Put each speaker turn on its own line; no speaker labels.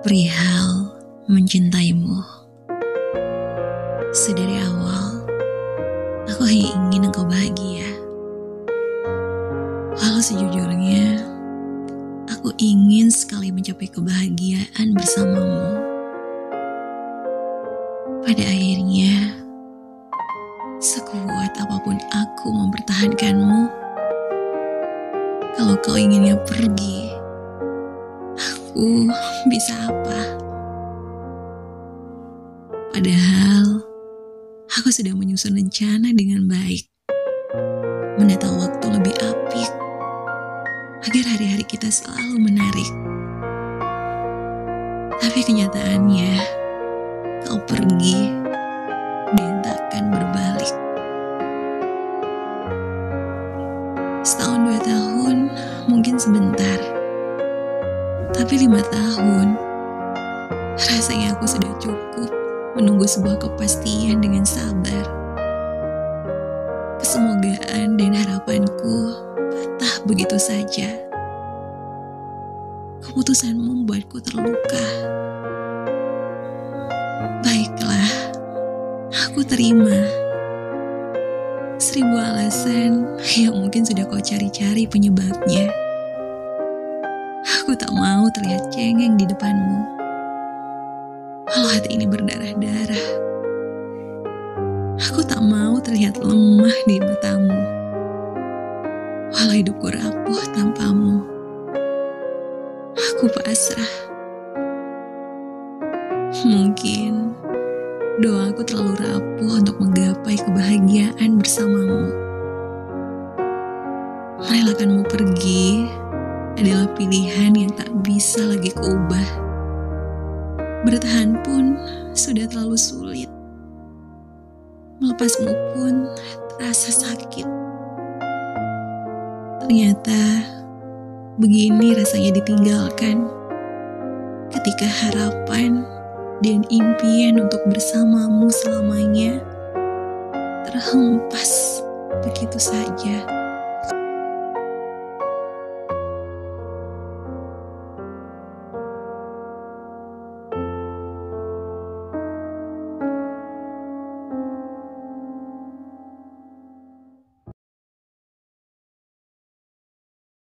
perihal mencintaimu. Sedari awal, aku hanya ingin engkau bahagia. Walau sejujurnya, aku ingin sekali mencapai kebahagiaan bersamamu. Pada akhirnya, sekuat apa pun aku mempertahankanmu, kalau kau inginnya pergi, aku bisa apa? Padahal aku sudah menyusun rencana dengan baik. Menata waktu lebih apik agar hari-hari kita selalu menarik. Tapi kenyataannya, kau pergi dan takkan berbalik. Setahun dua tahun mungkin sebentar, tapi lima tahun rasanya aku sudah cukup menunggu sebuah kepastian dengan sabar. Kesemogaan dan harapanku patah begitu saja. Keputusanmu membuatku terluka. Baiklah, aku terima. Seribu alasan yang mungkin sudah kau cari-cari penyebabnya. Aku tak mau terlihat cengeng di depanmu. Walau hati ini berdarah-darah. Aku tak mau terlihat lemah di matamu. Walau hidupku rapuh tanpamu. Aku pasrah. Mungkin doaku terlalu rapuh untuk menggapai kebahagiaan bersamamu. Merelakanmu pergi adalah pilihan yang tak bisa lagi kuubah. Bertahan pun sudah terlalu sulit. Melepasmu pun terasa sakit. Ternyata begini rasanya ditinggalkan ketika harapan dan impian untuk bersamamu selamanya terhempas begitu saja.